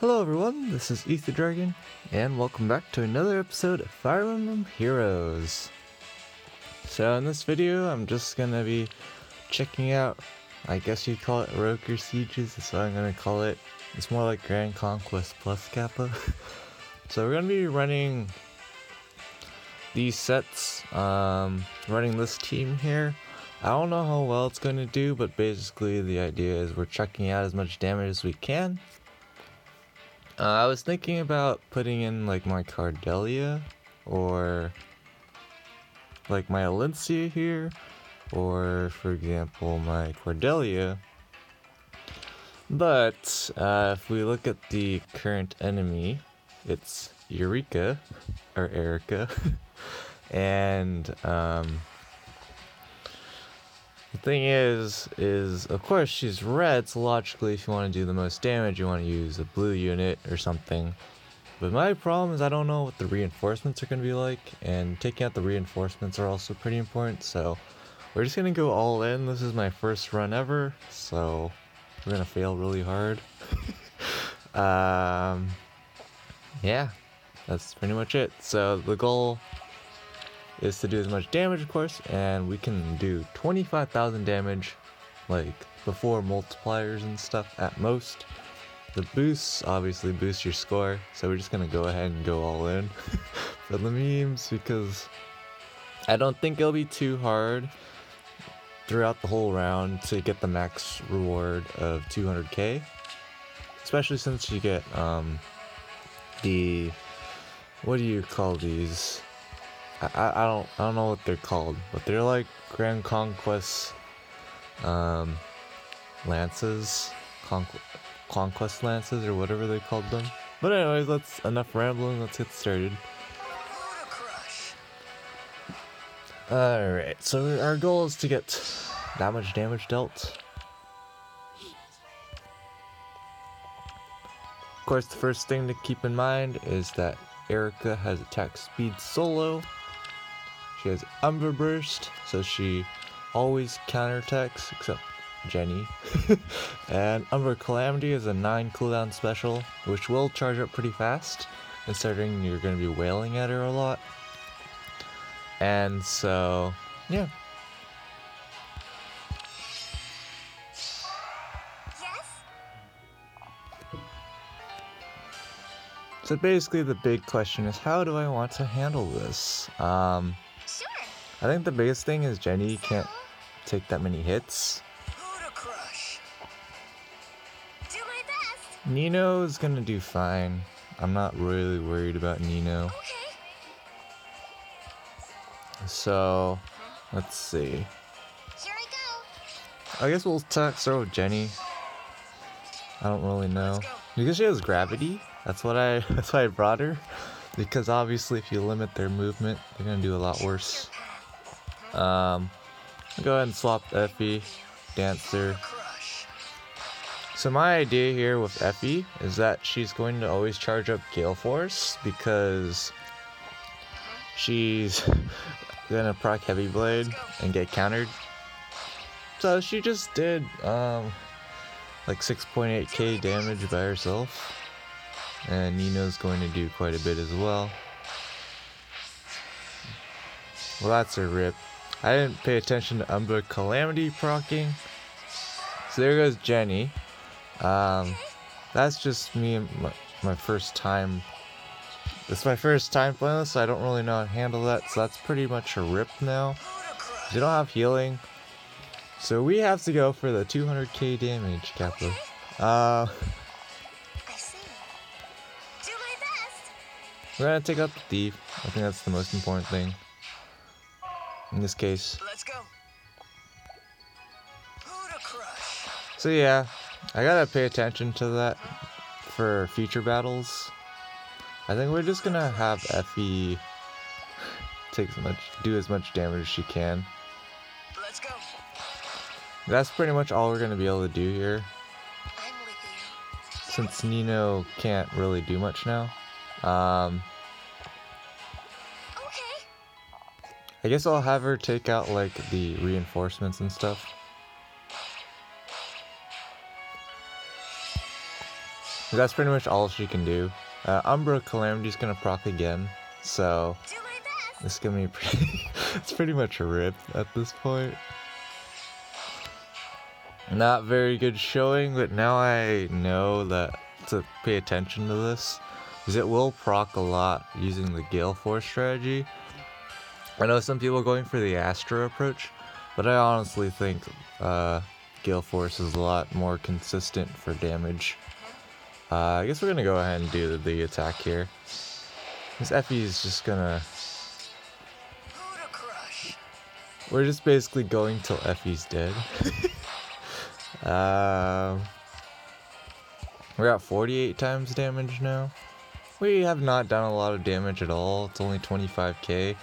Hello everyone, this is Ether Dragon, and welcome back to another episode of Fire Emblem Heroes. So in this video, I'm just gonna be checking out, I guess you'd call it Rokkr Sieges, that's what I'm gonna call it. It's more like Grand Conquest Plus Kappa. so we're gonna be running these sets, um, running this team here. I don't know how well it's gonna do, but basically the idea is we're checking out as much damage as we can uh, I was thinking about putting in like my Cordelia or like my Alencia here or for example my Cordelia. But uh, if we look at the current enemy it's Eureka or Erica. And um, the thing is, is of course she's red, so logically if you want to do the most damage, you want to use a blue unit or something. But my problem is I don't know what the reinforcements are going to be like, and taking out the reinforcements are also pretty important, so we're just going to go all in. This is my first run ever, so we're going to fail really hard. um, yeah, that's pretty much it. So the goal is to do as much damage, of course, and we can do 25,000 damage, like, before multipliers and stuff at most. The boosts obviously boost your score, so we're just gonna go ahead and go all in for the memes, because I don't think it'll be too hard throughout the whole round to get the max reward of 200k. Especially since you get, um, the, what do you call these? I, I don't I don't know what they're called, but they're like Grand Conquest um, lances, Conqu- conquest lances or whatever they called them. But anyways, that's enough rambling. Let's get started. Alright, so our goal is to get that much damage dealt. Of course, the first thing to keep in mind is that Eirika has attack speed solo, she has Umbra Burst, so she always counterattacks, except Genny. and Umbra Calamity is a 9 cooldown special, which will charge up pretty fast, considering you're going to be wailing at her a lot. And so, yeah. So basically the big question is how do I want to handle this? Um, I think the biggest thing is Genny can't take that many hits. Nino is gonna do fine. I'm not really worried about Nino. Okay. So, let's see. I, I guess we'll start with Genny. I don't really know because she has gravity. That's what I. That's why I brought her. Because obviously, if you limit their movement, they're gonna do a lot worse. Um, go ahead and swap Effie, Dancer. So my idea here with Effie is that she's going to always charge up Gale Force because she's gonna proc Heavy Blade and get countered. So she just did um, like 6.8k damage by herself. And Nino's going to do quite a bit as well. Well, that's a rip. I didn't pay attention to Umbra Calamity procking. So there goes Genny. Um, that's just me my, my first time. It's my first time playing this, so I don't really know how to handle that. So that's pretty much a rip now. You don't have healing. So we have to go for the 200k damage, Kappa. Uh, we're gonna take out the thief. I think that's the most important thing in this case. Let's go. So yeah, I gotta pay attention to that for future battles. I think we're just gonna have Effie take as much, do as much damage as she can. Let's go. That's pretty much all we're gonna be able to do here. Since Nino can't really do much now. Um, I guess I'll have her take out like the reinforcements and stuff. That's pretty much all she can do. Uh, Umbra Calamity's gonna proc again, so is gonna be pretty. it's pretty much a rip at this point. Not very good showing, but now I know that to pay attention to this, because it will proc a lot using the Gale Force strategy. I know some people are going for the Astra approach, but I honestly think uh, Gale Force is a lot more consistent for damage. Uh, I guess we're gonna go ahead and do the, attack here. This Effie is just gonna. We're just basically going till Effie's dead. Um, we're at 48 times damage now. We have not done a lot of damage at all. It's only 25k.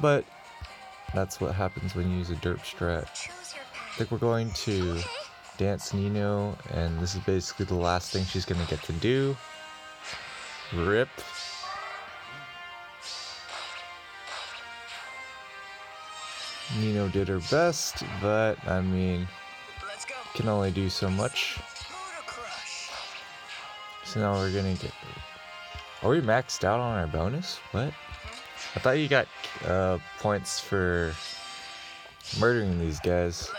But that's what happens when you use a derp strat. I think we're going to dance Nino, and this is basically the last thing she's gonna get to do. Rip. Nino did her best, but I mean, can only do so much. So now we're gonna get. Are we maxed out on our bonus? What? I thought you got uh, points for murdering these guys.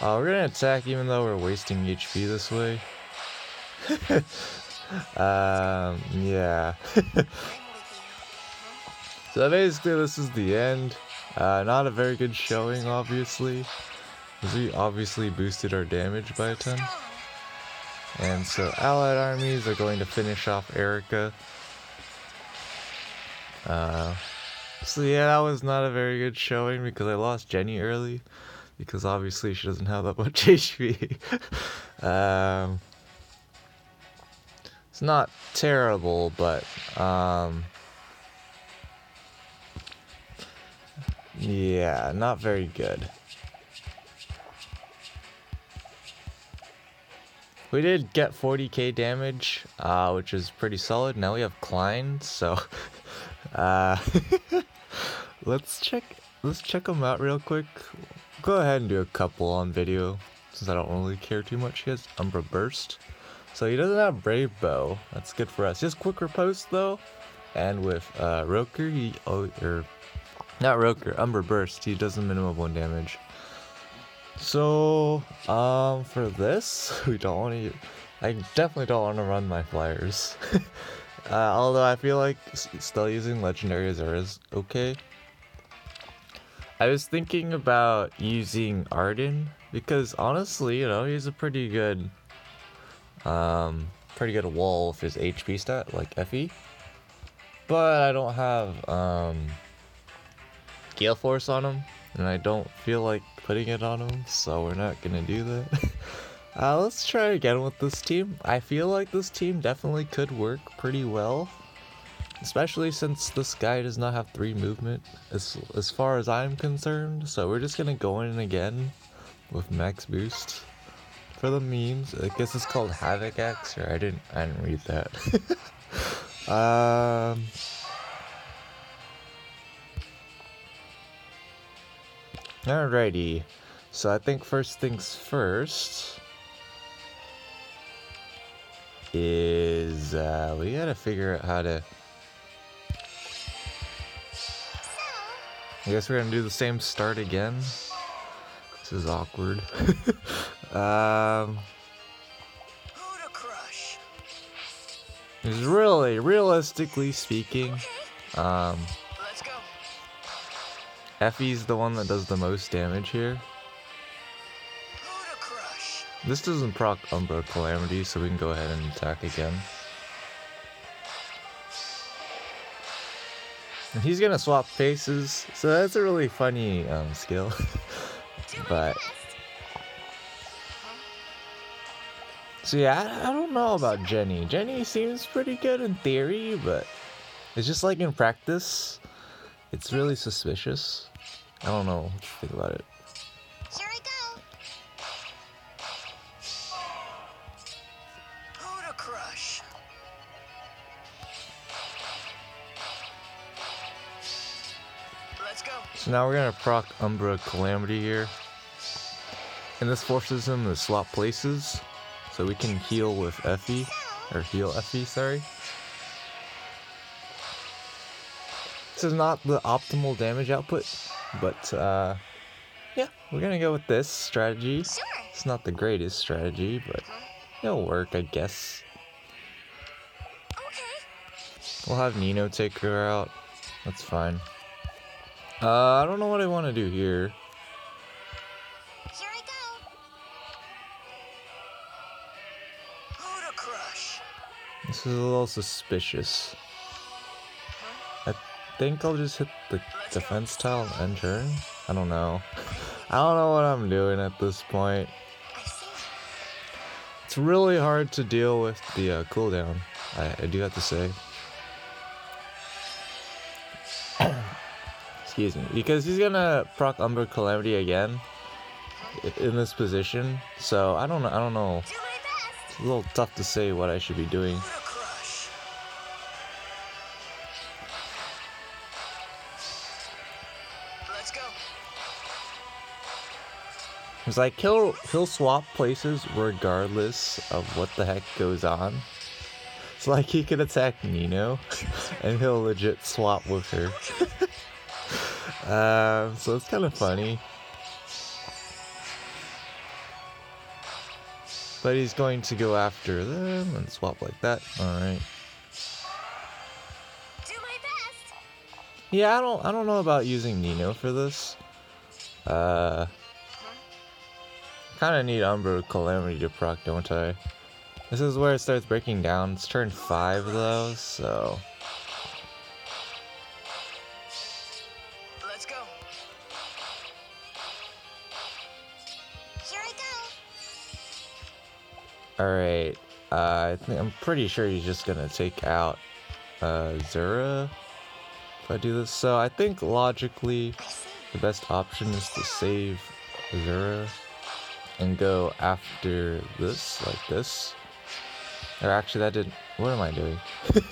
Uh, we're gonna attack even though we're wasting HP this way. um, yeah. so basically this is the end. Uh, not a very good showing, obviously. Because we obviously boosted our damage by a ton. And so allied armies are going to finish off Eirika. Uh, so yeah, that was not a very good showing because I lost Genny early. Because obviously she doesn't have that much HP. um, it's not terrible, but um, Yeah, not very good. We did get 40k damage, uh, which is pretty solid. Now we have Klein, so uh, let's check let's check them out real quick. Go ahead and do a couple on video since I don't really care too much. He has Umbra Burst, so he doesn't have Brave Bow. That's good for us. He has Quick Riposte though, and with uh, Rokkr, he oh or not Rokkr, Umbra Burst. He does a minimum of one damage. So, um, for this, we don't want to. I definitely don't want to run my flyers. uh, although I feel like still using legendary Azura is okay. I was thinking about using Arden because honestly, you know, he's a pretty good, um, pretty good wall with his HP stat like Effie. But I don't have um Gale Force on him, and I don't feel like putting it on him, so we're not gonna do that. uh, let's try again with this team. I feel like this team definitely could work pretty well, especially since this guy does not have three movement, as, as far as I'm concerned, so we're just gonna go in again with max boost. For the memes, I guess it's called Havoc Axe, or I didn't, I didn't read that. um... Alrighty. So I think first things first is uh, we gotta figure out how to. I guess we're gonna do the same start again. This is awkward. um, is really, realistically speaking, um, Effie's the one that does the most damage here. This doesn't proc Umbra Calamity, so we can go ahead and attack again. And he's gonna swap faces, so that's a really funny um, skill. but so yeah, I, I don't know about Genny. Genny seems pretty good in theory, but it's just like in practice, it's really suspicious. I don't know what you think about it. Here I go. Crush. Let's go. So now we're gonna proc Umbra Calamity here. And this forces him to swap places. So we can heal with Effie. Or heal Effie, sorry. This is not the optimal damage output, but uh, yeah, we're gonna go with this strategy. Sure. It's not the greatest strategy, but it'll work, I guess. Okay. We'll have Nino take her out. That's fine. Uh, I don't know what I want to do here. Here I go. This is a little suspicious. I think I'll just hit the defense tile and end turn. I don't know. I don't know what I'm doing at this point. It's really hard to deal with the uh, cooldown. I, I do have to say. Excuse me, because he's gonna proc Umbra Calamity again in this position. So I don't know. I don't know. It's a little tough to say what I should be doing. Let's go. Cause like he'll he'll swap places regardless of what the heck goes on. It's like he can attack Nino, and he'll legit swap with her. um, so it's kind of funny. But he's going to go after them and swap like that. All right. Yeah, I don't I don't know about using Nino for this. Uh kinda need Umbra Calamity to proc, don't I? This is where it starts breaking down. It's turn five though, so Let's go. Here I go. alright. Uh I think I'm pretty sure he's just gonna take out uh Zura if I do this. So I think logically the best option is to save Zura and go after this, like this. Or actually, that didn't. What am I doing?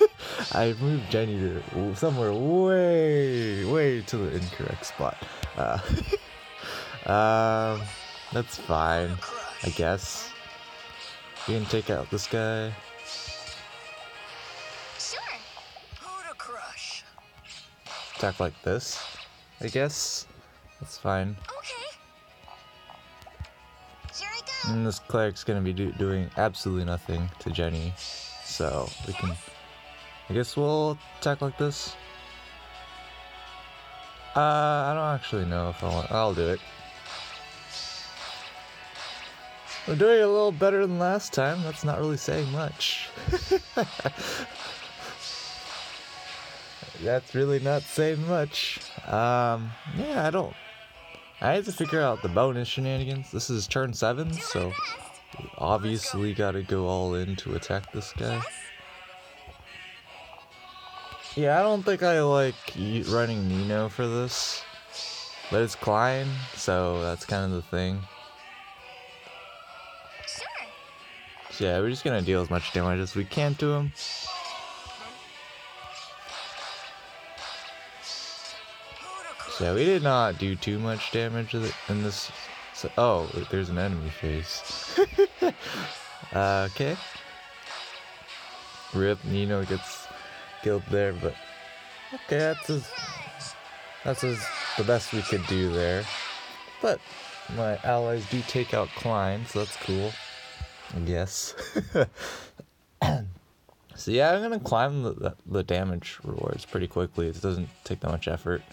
I moved Genny to somewhere way, way to the incorrect spot. Uh, um, that's fine, I guess. We can take out this guy. Attack like this, I guess. That's fine. Okay. Here I go. And this cleric's gonna be do- doing absolutely nothing to Genny. So we can. I guess we'll attack like this. Uh, I don't actually know if I want. I'll do it. We're doing a little better than last time. That's not really saying much. That's really not saying much. Um, yeah, I don't. I had to figure out the bonus shenanigans. This is turn seven, so obviously got to go all in to attack this guy. Yeah, I don't think I like running Nino for this, but it's Klein, so that's kind of the thing. Sure. So yeah, we're just gonna deal as much damage as we can to him. So yeah, we did not do too much damage in in this. So, oh, there's an enemy face. uh, okay. Rip Nino gets killed there, but okay, that's as, that's as the best we could do there. But my allies do take out Klein, so that's cool. I guess. so yeah, I'm gonna climb the, the, the damage rewards pretty quickly. It doesn't take that much effort.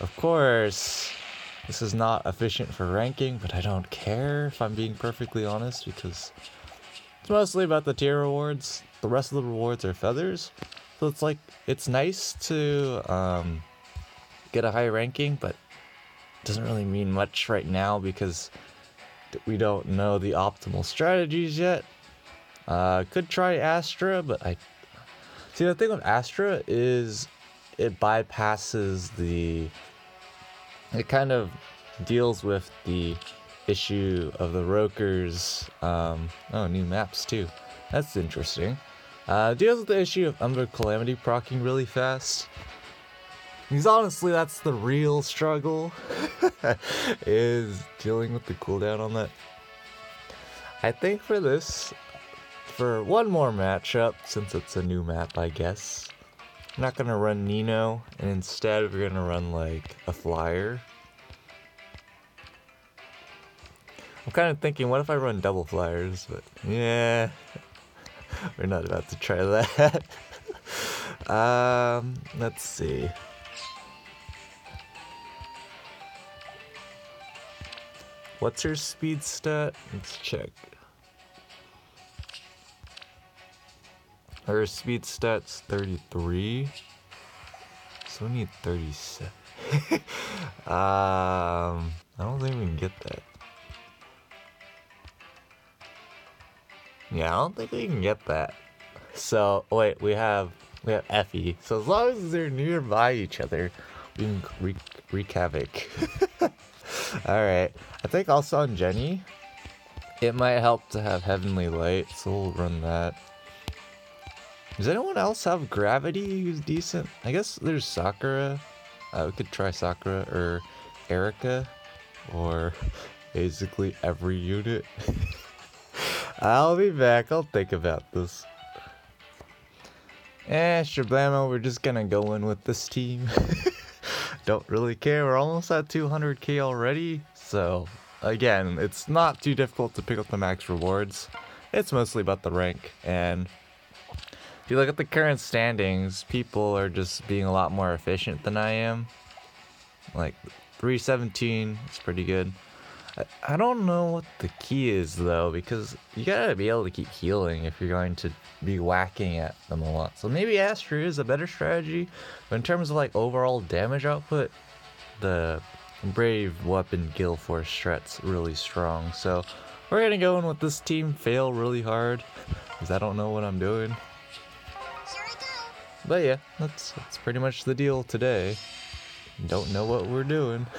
Of course, this is not efficient for ranking, but I don't care if I'm being perfectly honest because it's mostly about the tier rewards. The rest of the rewards are feathers. So it's like it's nice to um, get a high ranking, but it doesn't really mean much right now because we don't know the optimal strategies yet. Uh, could try Astra, but I see the thing with Astra is it bypasses the it kind of deals with the issue of the Rokkrs um oh new maps too. That's interesting. Uh deals with the issue of Umbra Calamity procking really fast. Because honestly, that's the real struggle, is dealing with the cooldown on that. I think for this, for one more matchup, since it's a new map, I guess, Not gonna run Nino, and instead we're gonna run like a flyer. I'm kind of thinking, what if I run double flyers? But yeah, we're not about to try that. um, let's see. What's her speed stat? Let's check. Her speed stat's 33. So we need 37. um, I don't think we can get that. Yeah, I don't think we can get that. So wait, we have we have Effie. So as long as they're nearby each other, we can wreak, wreak havoc. All right. I think also on Genny, it might help to have Heavenly Light, so we'll run that. Does anyone else have Gravity who's decent? I guess there's Sakura. Uh, we could try Sakura or Eirika, or basically every unit. I'll be back. I'll think about this. Eh, Shablamo, we're just gonna go in with this team. Don't really care. We're almost at 200k already. So, again, it's not too difficult to pick up the max rewards. It's mostly about the rank. And if you look at the current standings, people are just being a lot more efficient than I am. Like, 317 is pretty good. I, I don't know what the key is though, because you gotta be able to keep healing if you're going to be whacking at them a lot. So maybe Astra is a better strategy, but in terms of like overall damage output, the Brave Weapon Gale Force strat's really strong. So we're gonna go in with this team, fail really hard, because I don't know what I'm doing. Here I go. But yeah, that's that's pretty much the deal today. Don't know what we're doing.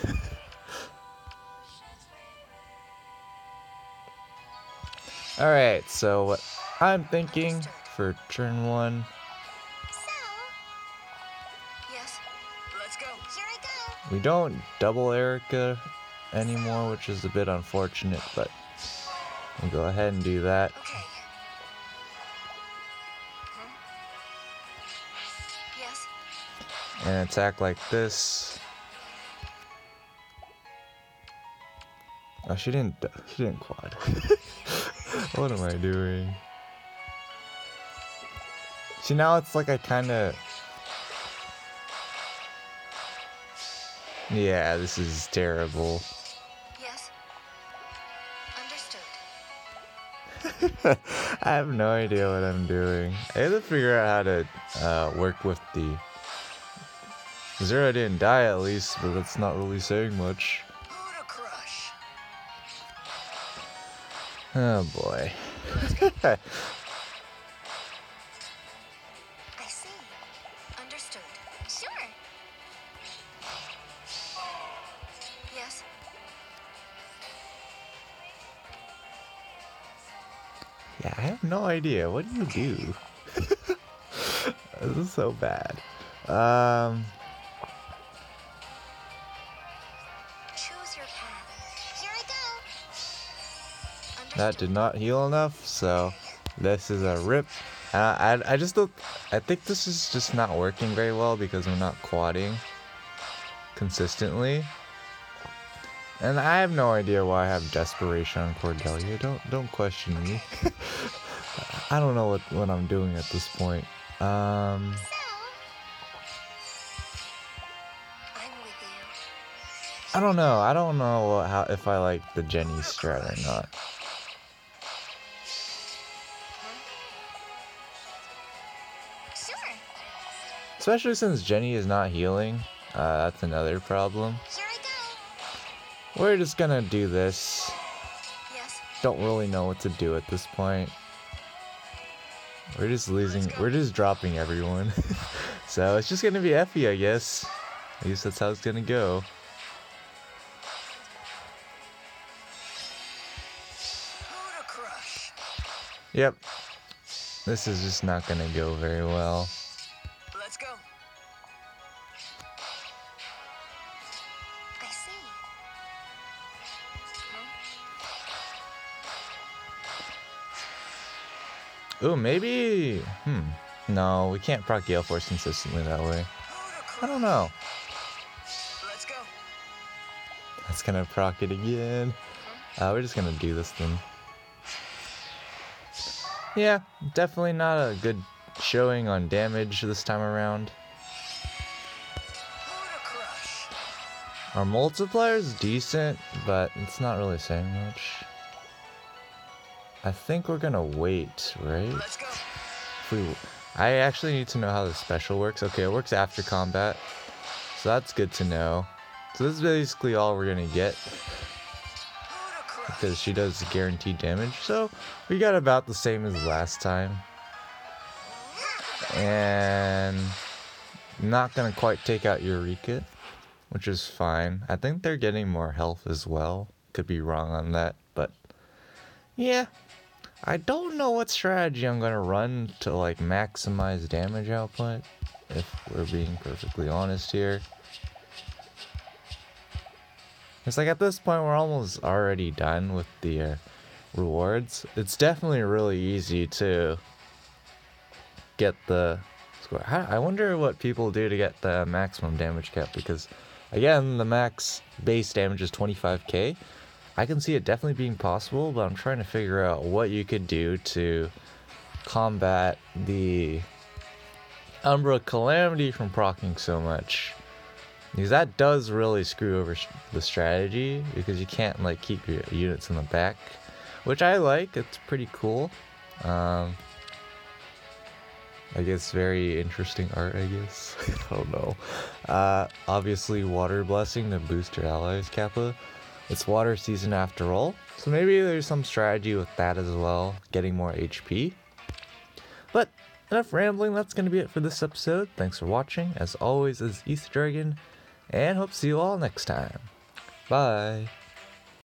Alright, so what I'm thinking for turn one, So, Yes. Let's go. here I go. we don't double Eirika anymore, which is a bit unfortunate, but we'll go ahead and do that. Okay. And attack like this. Oh, she didn't. She didn't quad. what am I doing? See, now it's like I kind of. Yeah, this is terrible. Yes. Understood. I have no idea what I'm doing. I have to figure out how to uh, work with the. Zero didn't die at least, but that's not really saying much. Who to crush? Oh boy. I see. Understood. Sure. Yes. Yeah, I have no idea. What do you do? this is so bad. Um, that did not heal enough, so this is a rip. Uh, I, I just don't. I think this is just not working very well because we're not quadding consistently. And I have no idea why I have desperation on Cordelia. Don't don't question me. I don't know what, what I'm doing at this point. Um. I don't know. I don't know how if I like the Genny strat or not. Especially since Genny is not healing. Uh, that's another problem. I. We're just gonna do this. Yes. Don't really know what to do at this point. We're just losing. We're just dropping everyone. so it's just gonna be Effie, I guess. At least that's how it's gonna go. Who to crush? Yep. This is just not gonna go very well. Ooh, maybe. Hmm. No, we can't proc Gale Force consistently that way. I don't know. Let's go. That's gonna proc it again. Uh, we're just gonna do this then. Yeah, definitely not a good showing on damage this time around. Our multiplier is decent, but it's not really saying much. I think we're gonna wait, right? Let's go. We, I actually need to know how the special works. Okay, it works after combat, so that's good to know. So this is basically all we're gonna get because she does guaranteed damage. So we got about the same as last time, and not gonna quite take out Eureka, which is fine. I think they're getting more health as well. Could be wrong on that, yeah. I don't know what strategy I'm gonna run to like maximize damage output, if we're being perfectly honest here. It's like at this point we're almost already done with the uh, rewards. It's definitely really easy to get the score. I I wonder what people do to get the maximum damage cap because, again, the max base damage is 25k. I can see it definitely being possible, but I'm trying to figure out what you could do to combat the Umbra Calamity from proccing so much. Because that does really screw over the strategy because you can't like keep your units in the back, which I like. It's pretty cool. Um, I guess very interesting art. I guess I don't know. Uh, obviously, water blessing to boost your allies, Kappa. It's water season after all, so maybe there's some strategy with that as well, getting more HP. But enough rambling. That's gonna be it for this episode. Thanks for watching. As always, is Ether Dragon, and hope to see you all next time. Bye.